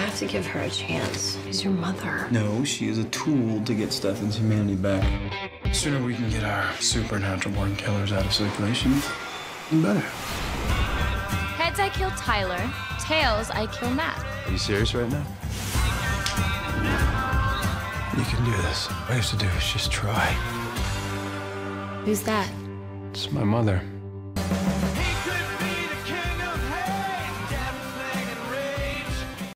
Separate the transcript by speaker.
Speaker 1: have to give her a chance. She's your mother.
Speaker 2: No, she is a tool to get Stefan's humanity back. The sooner we can get our supernatural born killers out of circulation, the better.
Speaker 3: Heads, I kill Tyler. Tails, I kill Matt.
Speaker 4: Are you serious right now?
Speaker 2: You can do this. All you have to do is just try.
Speaker 3: Who's that?
Speaker 4: It's my mother.